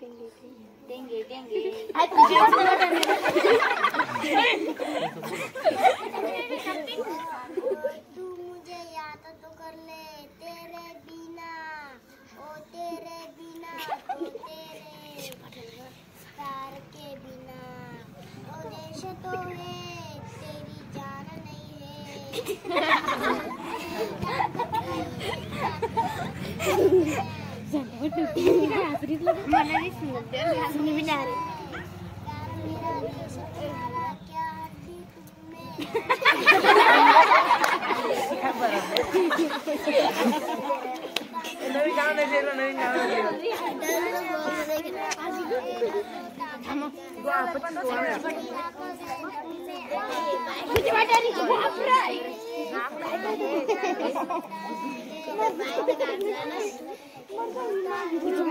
तू मुझे याद तो कर ले तेरे बिना ओ तेरे बिना तेरे प्यार के बिना ओ देश तो है तेरी जान नहीं है मेरा देश तुम्हारा क्या हड्डी तुम में नवीन नाव नाही दिलं नवीन नाव नाही Bakalım.